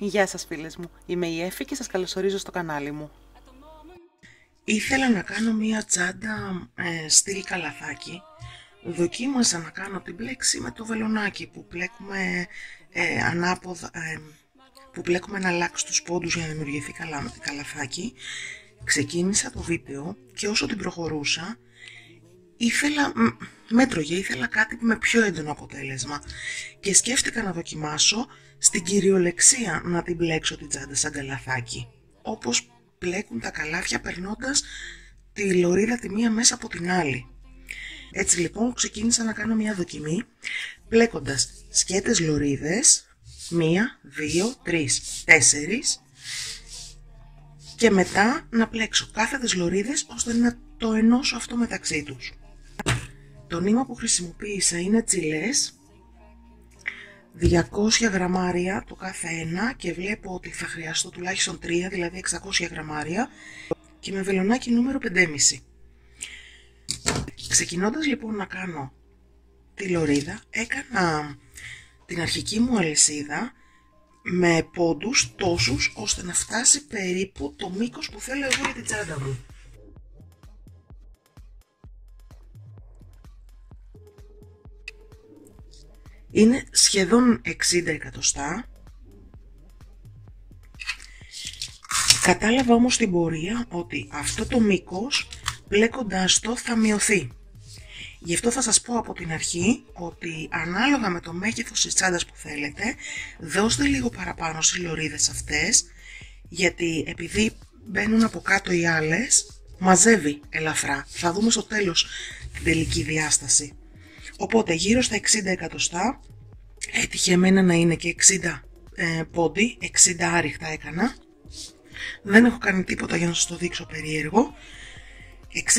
Γεια σας φίλες μου, είμαι η Εφη και σας καλωσορίζω στο κανάλι μου. Ήθελα να κάνω μία τσάντα ε, στυλ καλαθάκι. Δοκίμασα να κάνω την πλέξη με το βελονάκι που πλέκουμε ε, ανάποδα, ε, που πλέκουμε να αλλάξει τους πόντους για να δημιουργηθεί καλα, καλαθάκι. Ξεκίνησα το βίντεο και όσο την προχωρούσα ήθελα, μέτρωγε, ήθελα κάτι με πιο έντονο αποτέλεσμα και σκέφτηκα να δοκιμάσω στην κυριολεξία να την πλέξω την τσάντα σαν καλαθάκι όπως πλέκουν τα καλάθια περνώντας τη λωρίδα τη μία μέσα από την άλλη. Έτσι λοιπόν ξεκίνησα να κάνω μια δοκιμή πλέκοντας σκέτες λωρίδες, μία, δύο, τρεις, τέσσερις και μετά να πλέξω κάθε τις λωρίδες ώστε να το ενώσω αυτό μεταξύ τους. Το νήμα που χρησιμοποίησα είναι τσιλές 200 γραμμάρια το κάθε ένα και βλέπω ότι θα χρειαστώ τουλάχιστον 3, δηλαδή 600 γραμμάρια και με βελονάκι νούμερο 5,5. Ξεκινώντας λοιπόν να κάνω τη λωρίδα, έκανα την αρχική μου αλυσίδα με πόντους τόσους ώστε να φτάσει περίπου το μήκος που θέλω εγώ για την τσάντα μου. Είναι σχεδόν 60 εκατοστά. Κατάλαβα όμως την πορεία ότι αυτό το μήκος πλέκοντάς το θα μειωθεί. Γι' αυτό θα σας πω από την αρχή ότι ανάλογα με το μέγεθος της τσάντας που θέλετε δώστε λίγο παραπάνω στις λωρίδες αυτές γιατί επειδή μπαίνουν από κάτω οι άλλες μαζεύει ελαφρά. Θα δούμε στο τέλος την τελική διάσταση. Οπότε γύρω στα 60 εκατοστά, έτυχε εμένα να είναι και 60 ε, πόντι, 60 άριχτα έκανα. Δεν έχω κάνει τίποτα για να σας το δείξω περίεργο.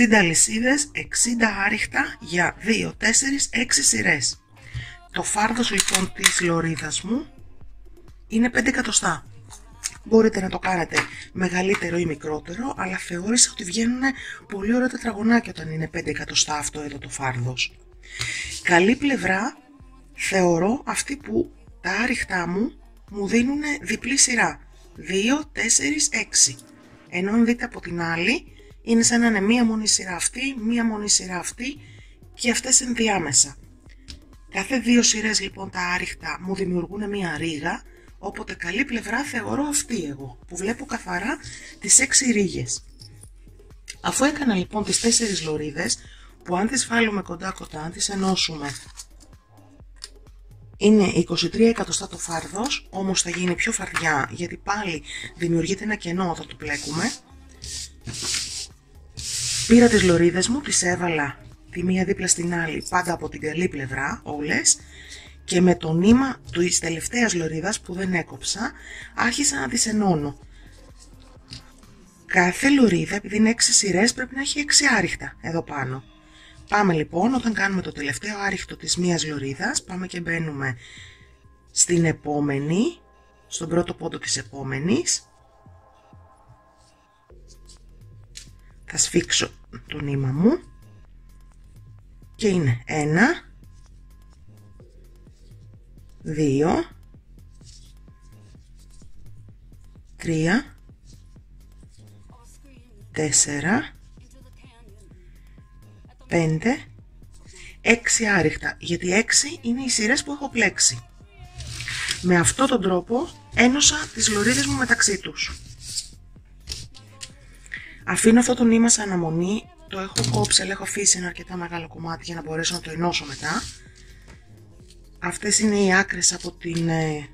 60 αλυσίδες, 60 άριχτα για 2, 4, 6 σειρές. Το φάρδος λοιπόν της λωρίδας μου είναι 5 εκατοστά. Μπορείτε να το κάνετε μεγαλύτερο ή μικρότερο, αλλά θεώρησα ότι βγαίνουν πολύ ωραία τετραγωνάκια όταν είναι 5 εκατοστά αυτό εδώ το φάρδος. Καλή πλευρά θεωρώ αυτή που τα άριχτά μου μου δίνουν διπλή σειρά. 2, 4, 6. Ενώ αν δείτε από την άλλη είναι σαν να είναι μία μόνη σειρά αυτή, μία μόνη σειρά αυτή και αυτές ενδιάμεσα. Κάθε δύο σειρές λοιπόν τα άριχτα μου δημιουργούν μία ρίγα, όποτε καλή πλευρά θεωρώ αυτή εγώ, που βλέπω καθαρά τις 6 ρίγες. Αφού έκανα λοιπόν τις 4 λωρίδες, που αν τις βάλουμε κοντά κοντά, αν τις ενώσουμε, είναι 23 εκατοστά το φάρδος, όμως θα γίνει πιο φαρδιά, γιατί πάλι δημιουργείται ένα κενό όταν το πλέκουμε. Πήρα τις λωρίδες μου, τις έβαλα τη μία δίπλα στην άλλη, πάντα από την καλή πλευρά, όλες, και με το νήμα του τελευταίας λωρίδας που δεν έκοψα, άρχισα να τις ενώνω. Κάθε λωρίδα, επειδή είναι 6 σειρές, πρέπει να έχει 6 άριχτα εδώ πάνω. Πάμε λοιπόν, όταν κάνουμε το τελευταίο άριχτο της μίας λωρίδας, πάμε και μπαίνουμε στην επόμενη, στον πρώτο πόντο της επόμενης. Θα σφίξω το νήμα μου και είναι ένα, δύο, τρία, τέσσερα, 5, 6 άριχτα, γιατί 6 είναι οι σειρές που έχω πλέξει. Με αυτόν τον τρόπο ένωσα τις λωρίδες μου μεταξύ τους. Αφήνω αυτό το νήμα σε αναμονή, το έχω κόψει αλλά έχω αφήσει ένα αρκετά μεγάλο κομμάτι για να μπορέσω να το ενώσω μετά. Αυτές είναι οι άκρες από την ε,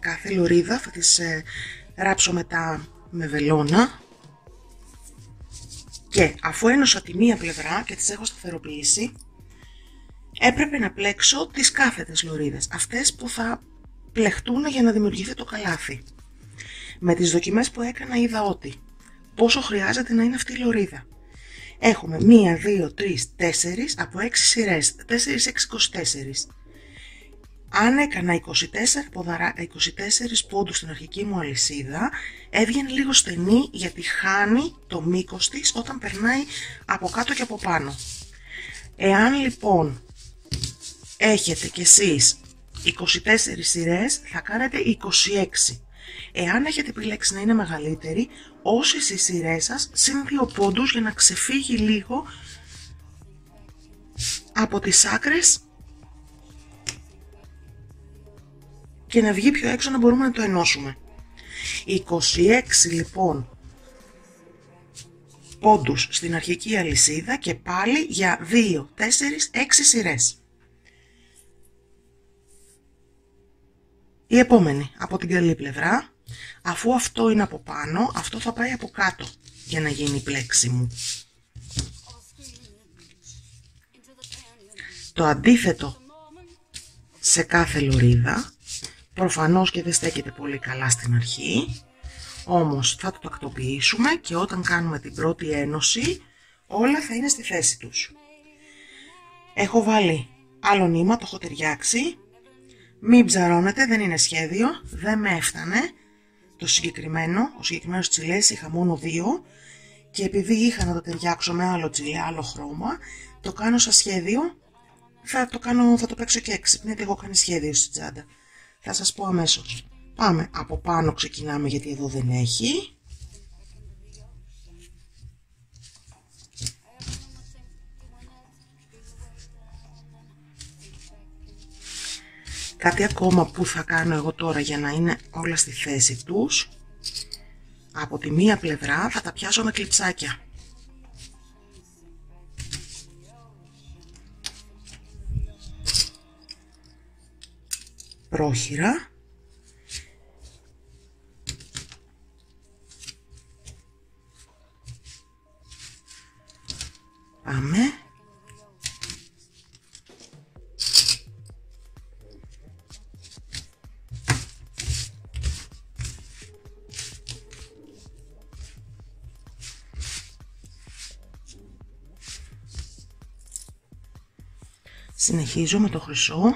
κάθε λωρίδα, θα τις ε, ράψω μετά με βελόνα και αφού ένωσα τη μία πλευρά και τις έχω σταθεροποιήσει, έπρεπε να πλέξω τις κάθετες λωρίδες, αυτές που θα πλεχτούν για να δημιουργηθεί το καλάθι. Με τις δοκιμές που έκανα είδα ότι πόσο χρειάζεται να είναι αυτή η λωρίδα. Έχουμε 1, 2, 3, 4 από 6 σειρές, 4, 6, 24. Αν έκανα 24, ποδαρά, 24 πόντους στην αρχική μου αλυσίδα, έβγαινε λίγο στενή γιατί χάνει το μήκος της όταν περνάει από κάτω και από πάνω. Εάν λοιπόν έχετε κι εσείς 24 σειρές, θα κάνετε 26. Εάν έχετε επιλέξει να είναι μεγαλύτερη, όσες οι σειρές σας, συν δύο πόντους για να ξεφύγει λίγο από τις άκρες και να βγει πιο έξω να μπορούμε να το ενώσουμε. 26 λοιπόν πόντους στην αρχική αλυσίδα και πάλι για 2, 4, 6 σειρές. Η επόμενη από την καλή πλευρά, αφού αυτό είναι από πάνω, αυτό θα πάει από κάτω για να γίνει η πλέξη μου. Το αντίθετο σε κάθε λωρίδα, προφανώς και δεν στέκεται πολύ καλά στην αρχή, όμως θα το τακτοποιήσουμε και όταν κάνουμε την πρώτη ένωση όλα θα είναι στη θέση τους. Έχω βάλει άλλο νήμα, το έχω ταιριάξει. Μην ψαρώνετε, δεν είναι σχέδιο, δεν με έφτανε το συγκεκριμένο. Ο συγκεκριμένος τσιλές είχα μόνο δύο και επειδή είχα να το ταιριάξω με άλλο τσιλέ, άλλο χρώμα, το κάνω σαν σχέδιο. Θα το, κάνω, θα το παίξω και έξυπνα, γιατί έχω κάνει σχέδιο στην τσάντα. Θα σας πω αμέσως. Πάμε από πάνω ξεκινάμε γιατί εδώ δεν έχει. Κάτι ακόμα που θα κάνω εγώ τώρα για να είναι όλα στη θέση τους. Από τη μία πλευρά θα τα πιάσω με κλειψάκια. Πρόχειρα. Πάμε. Συνεχίζω με το χρυσό.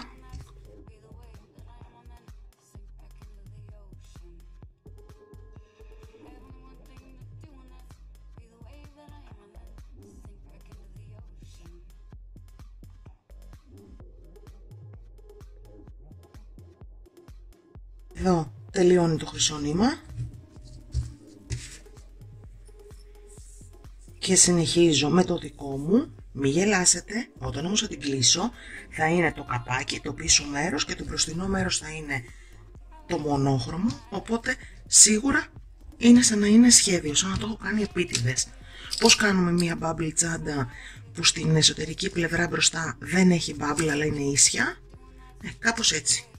Εδώ τελειώνει το χρυσό νήμα. Και συνεχίζω με το δικό μου. Μη γελάσετε, όταν όμως θα την κλείσω θα είναι το καπάκι, το πίσω μέρος και το μπροστινό μέρος θα είναι το μονόχρωμο, οπότε σίγουρα είναι σαν να είναι σχέδιο, σαν να το έχω κάνει επίτηδες. Πώς κάνουμε μία bubble τσάντα που στην εσωτερική πλευρά μπροστά δεν έχει bubble αλλά είναι ίσια, ε, κάπως έτσι.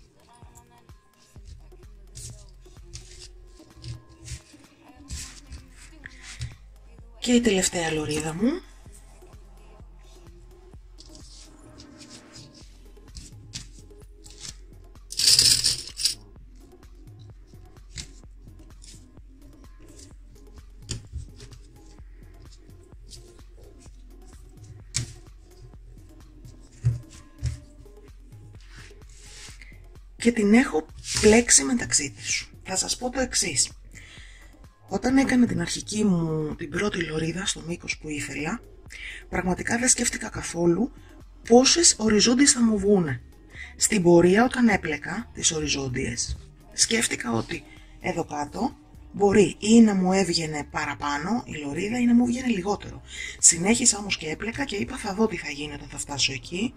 Και η τελευταία λωρίδα μου. και την έχω πλέξει μεταξύ της. Θα σας πω το εξής. Όταν έκανα την αρχική μου την πρώτη λωρίδα στο μήκος που ήθελα, πραγματικά δεν σκέφτηκα καθόλου πόσες οριζόντιες θα μου βγούνε. Στην πορεία όταν έπλεκα τις οριζόντιες, σκέφτηκα ότι εδώ κάτω μπορεί ή να μου έβγαινε παραπάνω η λωρίδα ή να μου έβγαινε λιγότερο. Συνέχισα όμως και έπλεκα και είπα θα δω τι θα γίνει όταν θα φτάσω εκεί.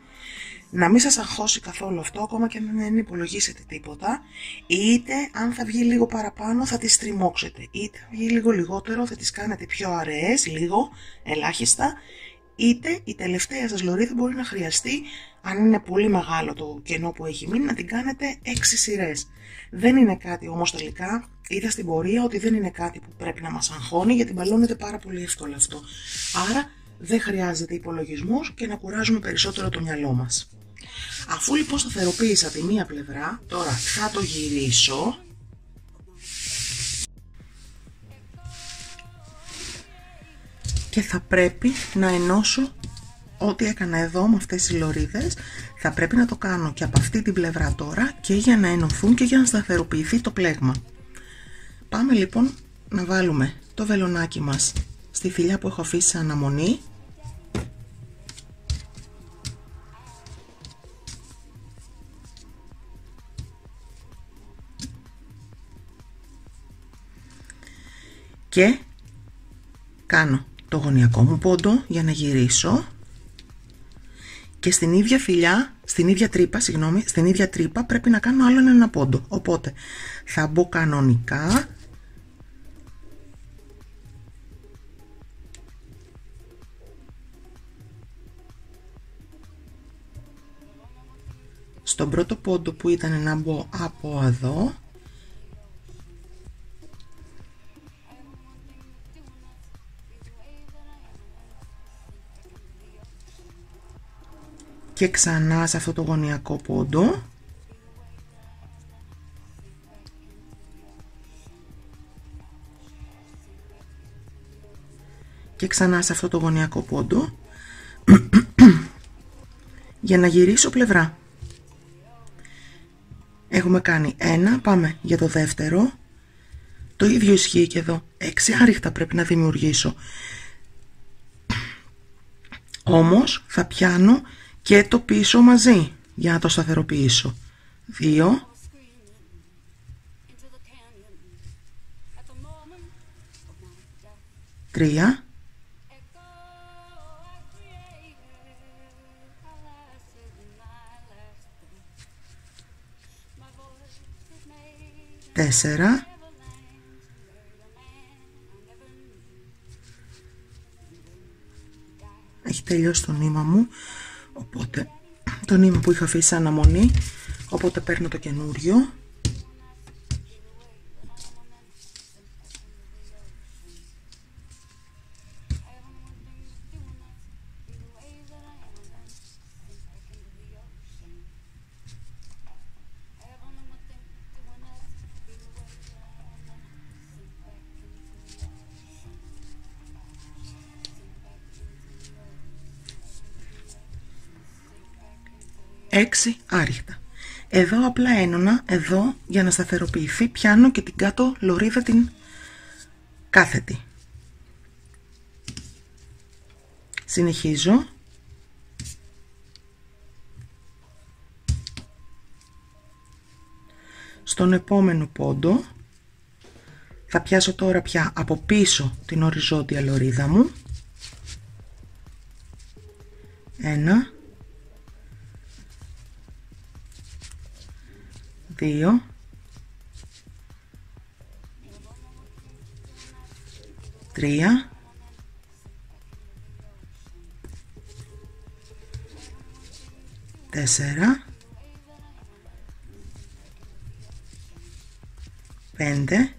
Να μην σας αγχώσει καθόλου αυτό, ακόμα και αν δεν υπολογίσετε τίποτα, είτε αν θα βγει λίγο παραπάνω θα τις τριμώξετε, είτε θα βγει λίγο λιγότερο θα τις κάνετε πιο αραιές, λίγο, ελάχιστα, είτε η τελευταία σας λωρίδα μπορεί να χρειαστεί, αν είναι πολύ μεγάλο το κενό που έχει μείνει, να την κάνετε 6 σειρές. Δεν είναι κάτι όμως τελικά, είδα στην πορεία ότι δεν είναι κάτι που πρέπει να μας αγχώνει, γιατί μπαλώνεται πάρα πολύ εύκολα αυτό. Άρα δεν χρειάζεται υπολογισμούς και να κουράζουμε περισσότερο το μυαλό μας. Αφού λοιπόν σταθεροποίησα τη μία πλευρά, τώρα θα το γυρίσω και θα πρέπει να ενώσω ό,τι έκανα εδώ με αυτές τις λωρίδες. Θα πρέπει να το κάνω και από αυτή την πλευρά τώρα και για να ενωθούν και για να σταθεροποιηθεί το πλέγμα. Πάμε λοιπόν να βάλουμε το βελονάκι μας στη θηλιά που έχω αφήσει σε αναμονή. Και κάνω το γωνιακό μου πόντο για να γυρίσω και στην ίδια φυλιά, στην ίδια τρύπα, συγγνώμη, στην ίδια τρύπα πρέπει να κάνω άλλο ένα πόντο. Οπότε θα μπω κανονικά στον πρώτο πόντο που ήταν να μπω από εδώ και ξανά σε αυτό το γωνιακό πόντο. Και ξανά σε αυτό το γωνιακό πόντο. Για να γυρίσω πλευρά. Έχουμε κάνει ένα πάμε για το δεύτερο. Το ίδιο ισχύει και εδώ. Έξι άριχτα πρέπει να δημιουργήσω. Όμως θα πιάνω και το πίσω μαζί για να το σταθεροποιήσω. Δύο. Τρία. Τέσσερα. Έχει τελειώσει το νήμα μου. Οπότε το νήμα που είχα αφήσει αναμονή, οπότε παίρνω το καινούριο. Έξι άριχτα. Εδώ απλά ένωνα, εδώ για να σταθεροποιηθεί πιάνω και την κάτω λωρίδα την κάθετη. Συνεχίζω. Στον επόμενο πόντο θα πιάσω τώρα πια από πίσω την οριζόντια λωρίδα μου. Ένα, δύο τρία τέσσερα πέντε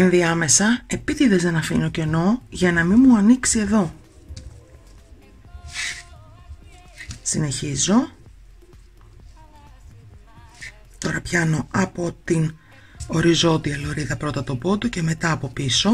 Ενδιάμεσα, επίτηδες δεν αφήνω κενό για να μην μου ανοίξει εδώ. Συνεχίζω. Τώρα πιάνω από την οριζόντια λωρίδα πρώτα το πόντο και μετά από πίσω.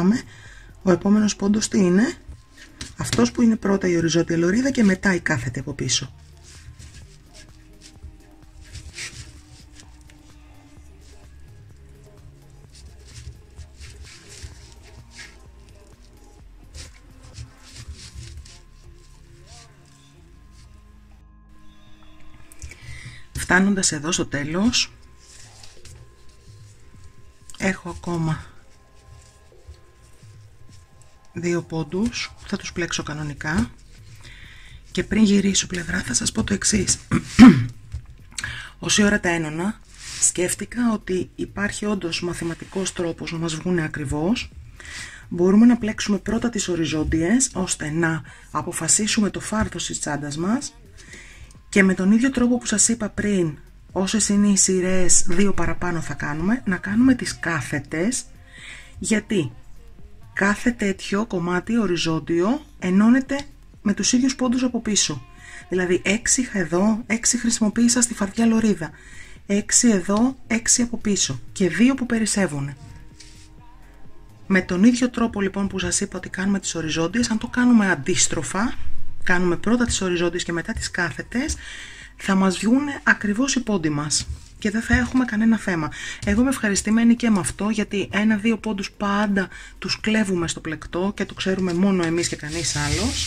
Πάμε. Ο επόμενος πόντος τι είναι; Αυτός που είναι πρώτα η οριζόντια λωρίδα και μετά η κάθετη από πίσω. Φτάνοντας εδώ στο τέλος έχω ακόμα δύο πόντους θα τους πλέξω κανονικά. Και πριν γυρίσω πλευρά θα σας πω το εξής. Όση ώρα τα ένωνα σκέφτηκα ότι υπάρχει όντως μαθηματικός τρόπος να μας βγουν ακριβώς. Μπορούμε να πλέξουμε πρώτα τις οριζόντιες ώστε να αποφασίσουμε το φάρδος της τσάντας μας. Και με τον ίδιο τρόπο που σας είπα πριν όσες είναι οι σειρές δύο παραπάνω θα κάνουμε να κάνουμε τις κάθετες. Γιατί; Κάθε τέτοιο κομμάτι οριζόντιο ενώνεται με τους ίδιους πόντους από πίσω. Δηλαδή 6 είχα εδώ, 6 χρησιμοποίησα στη φαρδιά λωρίδα. 6 εδώ, 6 από πίσω. Και 2 που περισσεύουν με τον ίδιο τρόπο λοιπόν που σας είπα ότι κάνουμε τις οριζόντιες, αν το κάνουμε αντίστροφα, κάνουμε πρώτα τις οριζόντιες και μετά τις κάθετες, θα μας βγουν ακριβώς οι πόντοι μας και δεν θα έχουμε κανένα θέμα. Εγώ είμαι ευχαριστημένη και με αυτό γιατί ένα-δύο πόντους πάντα τους κλέβουμε στο πλεκτό και το ξέρουμε μόνο εμείς και κανείς άλλος.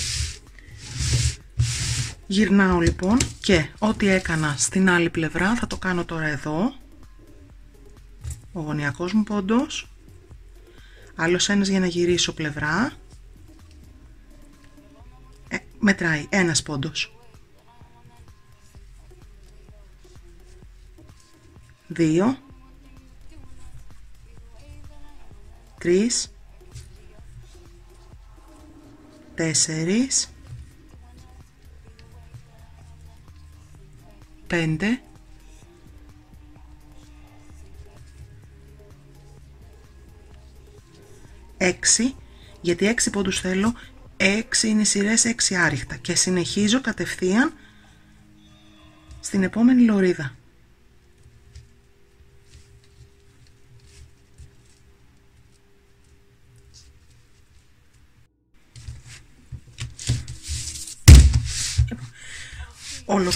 Γυρνάω λοιπόν και ό,τι έκανα στην άλλη πλευρά θα το κάνω τώρα εδώ. Ο γωνιακός μου πόντος άλλος ένας για να γυρίσω πλευρά ε, μετράει ένας πόντος δύο. Τρεις. Τέσσερις. Πέντε. 6, γιατί 6 πόντους θέλω, 6 είναι σειρές 6 άριχτα. Και συνεχίζω κατευθείαν στην επόμενη λωρίδα.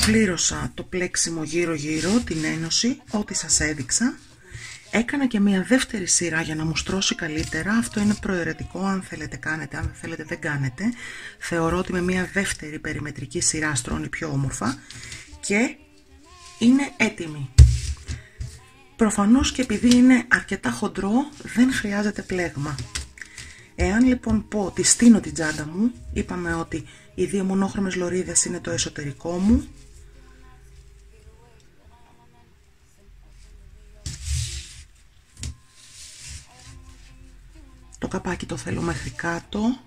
Ολοκλήρωσα το πλέξιμο γύρω γύρω, την ένωση, ό,τι σας έδειξα. Έκανα και μια δεύτερη σειρά για να μου στρώσει καλύτερα. Αυτό είναι προαιρετικό, αν θέλετε κάνετε, αν δεν θέλετε δεν κάνετε. Θεωρώ ότι με μια δεύτερη περιμετρική σειρά στρώνει πιο όμορφα. Και είναι έτοιμη. Προφανώς και επειδή είναι αρκετά χοντρό δεν χρειάζεται πλέγμα. Εάν λοιπόν πω ότι στείνω την τσάντα μου, είπαμε ότι οι δύο μονόχρωμες λωρίδες είναι το εσωτερικό μου, Το καπάκι το θέλω μέχρι κάτω.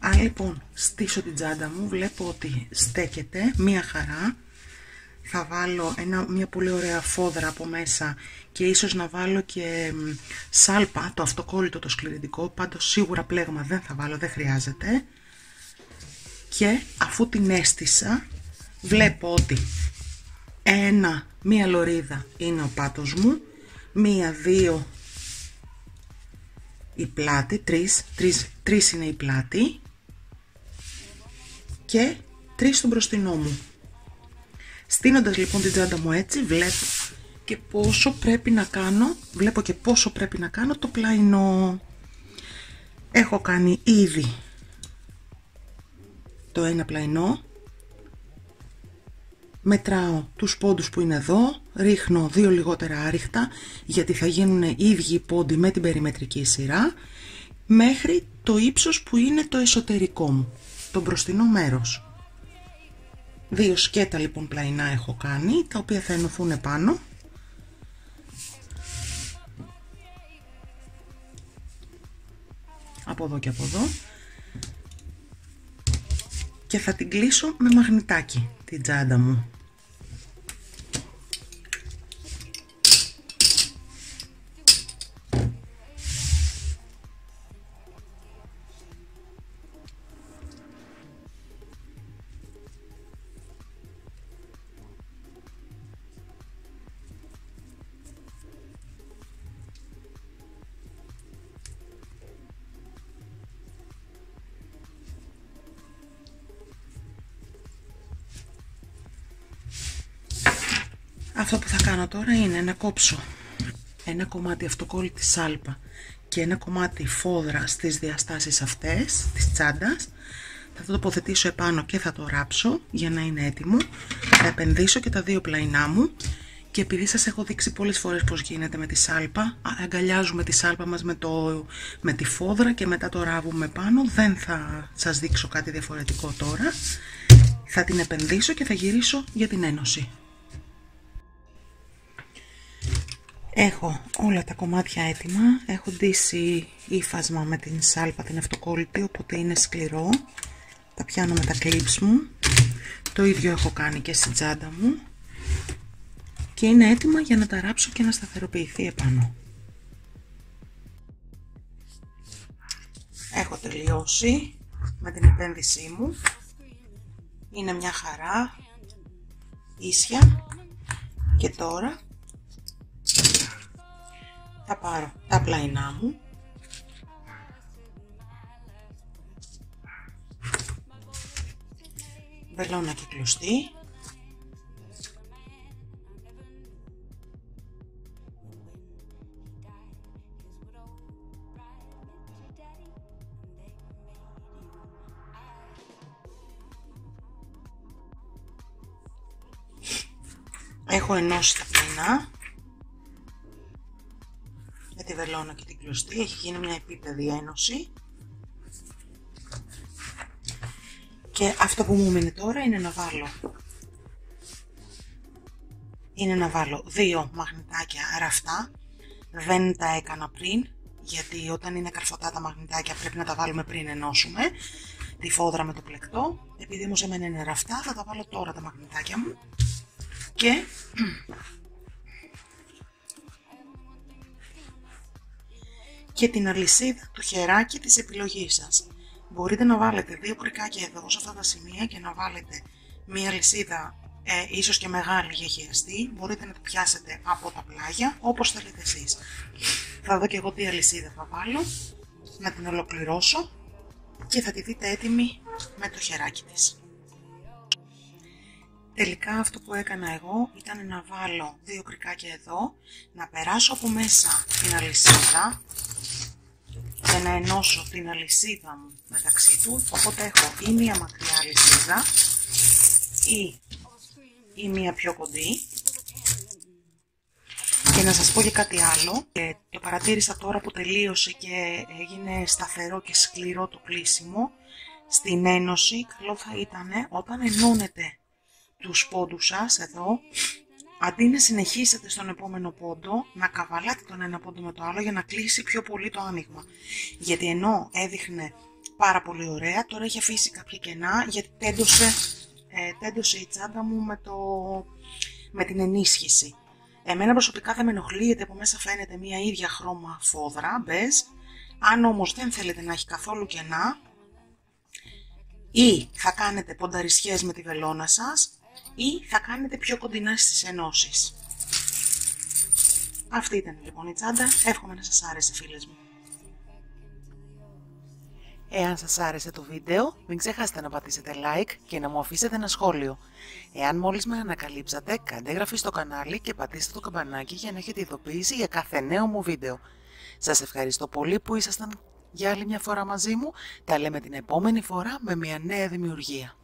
Αν λοιπόν στήσω την τσάντα μου βλέπω ότι στέκεται μία χαρά θα βάλω ένα, μια πολύ ωραία φόδρα από μέσα και ίσως να βάλω και σάλπα, το αυτοκόλλητο το σκληρητικό, πάντως σίγουρα πλέγμα δεν θα βάλω, δεν χρειάζεται. Και αφού την έστησα, βλέπω ότι ένα, μία λωρίδα είναι ο πάτος μου, μία, δύο, η πλάτη, τρεις, τρεις, τρεις είναι η πλάτη και τρεις στον μπροστινό μου. Στείνοντας λοιπόν την τσάντα μου έτσι βλέπω και πόσο πρέπει να κάνω, βλέπω και πόσο πρέπει να κάνω το πλαϊνό. Έχω κάνει ήδη το ένα πλαϊνό, μετράω τους πόντους που είναι εδώ, ρίχνω δύο λιγότερα άριχτα γιατί θα γίνουν οι ίδιοι πόντοι με την περιμετρική σειρά μέχρι το ύψος που είναι το εσωτερικό μου, το μπροστινό μέρος. Δύο σκέτα λοιπόν πλαϊνά έχω κάνει, τα οποία θα ενωθούν πάνω. Από εδώ και από εδώ. Και θα την κλείσω με μαγνητάκι την τσάντα μου. Αυτό που θα κάνω τώρα είναι να κόψω ένα κομμάτι αυτοκόλλητη σάλπα και ένα κομμάτι φόδρα στις διαστάσεις αυτές της τσάντας θα το τοποθετήσω επάνω και θα το ράψω για να είναι έτοιμο θα επενδύσω και τα δύο πλαϊνά μου Και επειδή σας έχω δείξει πολλές φορές πώς γίνεται με τη σάλπα, αγκαλιάζουμε τη σάλπα μας με, το, με τη φόδρα και μετά το ράβουμε πάνω. Δεν θα σας δείξω κάτι διαφορετικό τώρα. Θα την επενδύσω και θα γυρίσω για την ένωση. Έχω όλα τα κομμάτια έτοιμα. Έχω ντύσει ύφασμα με την σάλπα την αυτοκόλλητη, οπότε είναι σκληρό. Τα πιάνω με τα clips μου. Το ίδιο έχω κάνει και στην τσάντα μου και είναι έτοιμα για να τα ράψω και να σταθεροποιηθεί επάνω. Έχω τελειώσει με την επένδυσή μου. Είναι μια χαρά, ίσια και τώρα θα πάρω τα πλαϊνά μου. Βελόνα και κλωστή Έχω ενώσει τα πλήνα με τη βελόνα και την κλωστή. Έχει γίνει μια επίπεδη ένωση. Και αυτό που μου μείνει τώρα είναι να βάλω είναι να βάλω δύο μαγνητάκια ραφτά. Δεν τα έκανα πριν, γιατί όταν είναι καρφωτά τα μαγνητάκια πρέπει να τα βάλουμε πριν ενώσουμε τη φόδρα με το πλεκτό. Επειδή όμως εμένα είναι ραφτά θα τα βάλω τώρα τα μαγνητάκια μου και και την αλυσίδα, το χεράκι της επιλογής σας. Μπορείτε να βάλετε δύο κρικάκια εδώ σε αυτά τα σημεία και να βάλετε μία αλυσίδα ε, ίσως και μεγάλη για χειαστή. Μπορείτε να το πιάσετε από τα πλάγια όπως θέλετε εσείς. Θα δω και εγώ τι αλυσίδα θα βάλω, να την ολοκληρώσω και θα τη δείτε έτοιμη με το χεράκι της. Τελικά αυτό που έκανα εγώ ήταν να βάλω δύο κρικάκια εδώ, να περάσω από μέσα την αλυσίδα και να ενώσω την αλυσίδα μου μεταξύ τους. Οπότε έχω ή μία μακριά αλυσίδα ή, ή μία πιο κοντή. Και να σας πω και κάτι άλλο, και το παρατήρησα τώρα που τελείωσε και έγινε σταθερό και σκληρό το κλείσιμο, στην ένωση καλό θα ήταν όταν ενώνετε τους πόντους σας εδώ, αντί να συνεχίσετε στον επόμενο πόντο, να καβαλάτε τον ένα πόντο με το άλλο για να κλείσει πιο πολύ το άνοιγμα. Γιατί ενώ έδειχνε πάρα πολύ ωραία, τώρα έχει αφήσει κάποια κενά γιατί τέντωσε, ε, τέντωσε η τσάντα μου με, το, με την ενίσχυση. Εμένα προσωπικά δεν με ενοχλεί γιατί από μέσα φαίνεται μια ίδια χρώμα φόδρα, μπες. Αν όμως δεν θέλετε να έχει καθόλου κενά, ή θα κάνετε πονταρισιές με τη βελόνα σας, ή θα κάνετε πιο κοντινά στις ενώσεις. Αυτή ήταν λοιπόν η τσάντα. Εύχομαι να σας άρεσε φίλες μου. Εάν σας άρεσε το βίντεο, μην ξεχάσετε να πατήσετε like και να μου αφήσετε ένα σχόλιο. Εάν μόλις με ανακαλύψατε, κάντε εγγραφή στο κανάλι και πατήστε το καμπανάκι για να έχετε ειδοποίηση για κάθε νέο μου βίντεο. Σας ευχαριστώ πολύ που ήσασταν για άλλη μια φορά μαζί μου. Τα λέμε την επόμενη φορά με μια νέα δημιουργία.